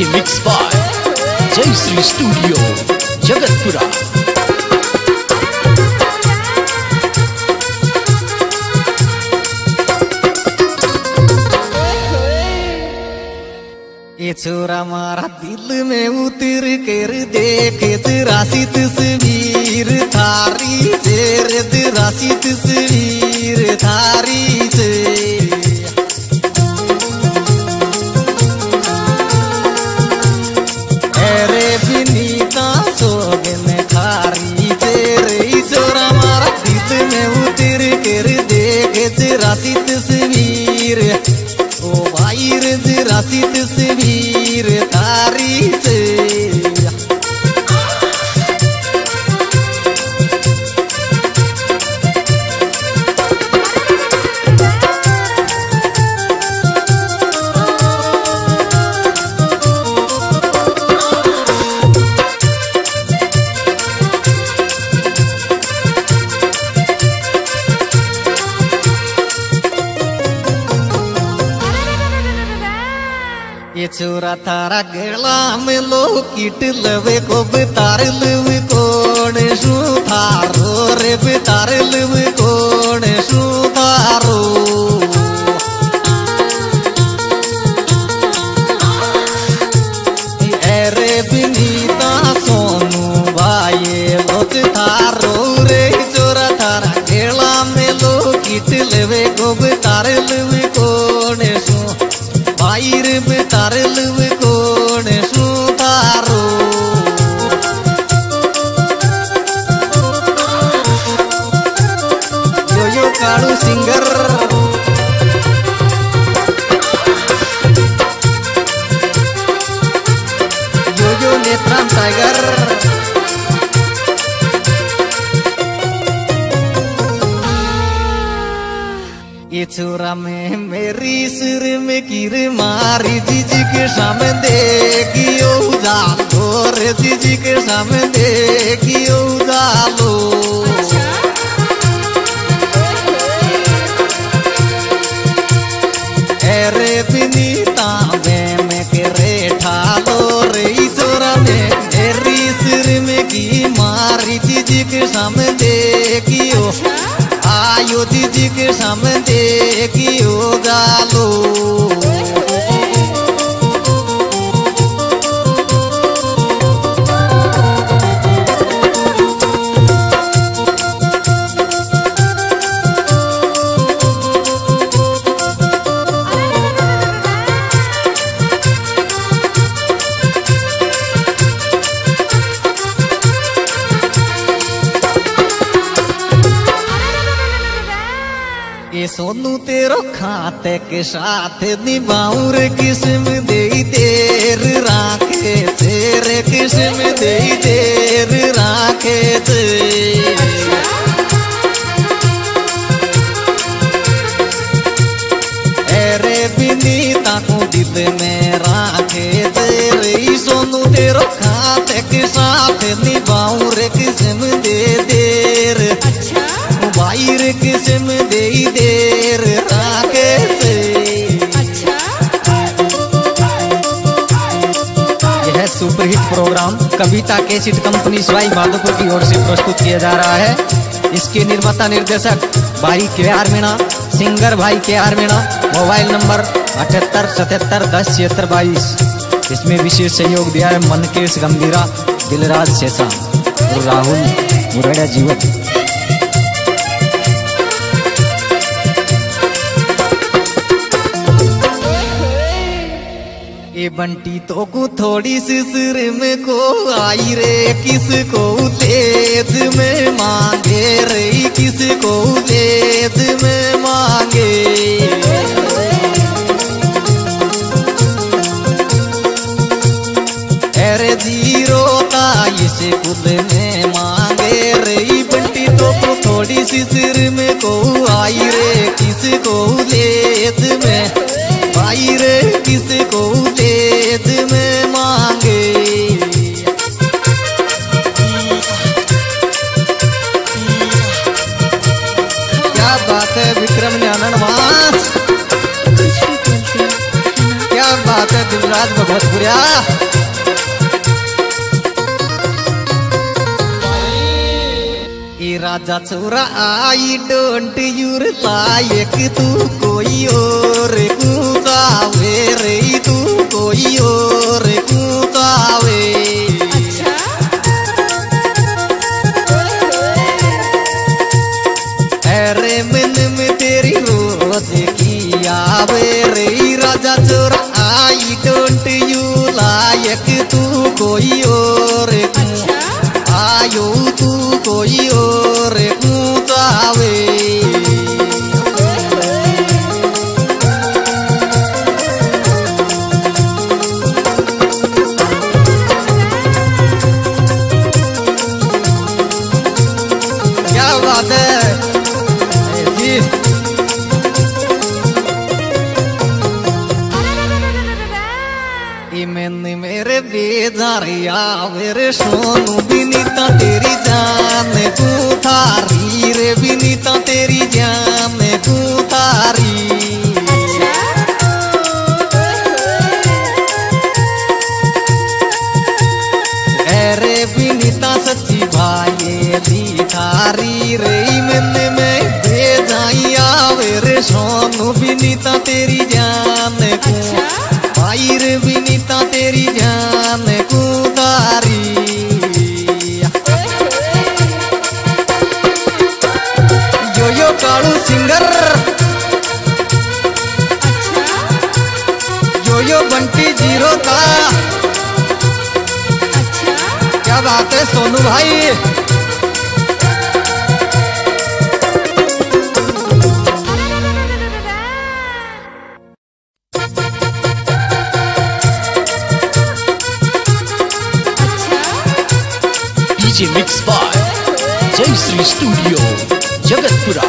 DJ mix bye जय Shri studio, Jagatpura. ये छोरा मारा दिल में उतर कर देखे राशि तस्वीर थारी से राशि तस्वीर थारी से राशि तस्वीर ओ भाई रे राशि तारी छोरा थारा गला में लो किट लवे को बतार लवे कोण थारो रे बतार लवे कोण थारो अरे बिनीता सोनू भाई लोच थारो रे छोरा थारा गला में लो किट लवे को बतार लवे बाहिर तारल कोण छोरा में मेरी सिर में गिर मारी जीजी के सामने देखियो उजालो रे जीजी के सामने देखियो उजालो अरे बिनीता में में के रे ठालो रे छोरा में मेरी सिर में की मारी जीजी के सामने आयो दीदी के सामने देखियो गालो। सोनू तेरो खाते के साथ निभाऊं रे किस्म दे देर राखे तेरे किस्म दे देर राखे ते अरे बिनीता को दिल में राखे तेरे सोनू तेरो खाते के साथ निभाऊं रे किस्म दे देर। बाहर किस्म दे देर superhit programme Kavita cassette company Sawai Madhopur की ओर से प्रस्तुत किया जा रहा है। इसके निर्माता निर्देशक भाई के आर मीणा, सिंगर भाई के आर मीणा, मोबाइल नंबर अठहत्तर, सतहत्तर, दस, छिहत्तर, बाईस। इसमें विशेष सहयोग दिया है मनकेश गंभीरा, दिलराज शेषा और राहुल मुरैया जीवत बंटी तो को थोड़ी सी सिर में को आई रे, किसको लेद में मांगे रे, किसको लेद में मांगे? अरे ज़ीरो का इसे खुद में मांगे रे, बंटी तो को थोड़ी सी सिर में को आई रे, किसको लेद में आई रे किसको बात है दिलराज भगवतपुरिया ए राजा छोरा आई डोंट यूर लायक तू कोई और कोई और आयो तू कोई और कूदावे क्या बात है? मेरे सोनू बिनीता तेरी जान तू थारी रे तेरी जान तू थारी अरे बिनीता सच्ची भाई दी थारी रे मैंने में आवे रे सोनू बिनीता तेरी जान। Yo yo singer. Yo Bunty zero का. क्या बात है सोनू भाई? डीजे मिक्स बाय जय श्री स्टूडियो जगतपुरा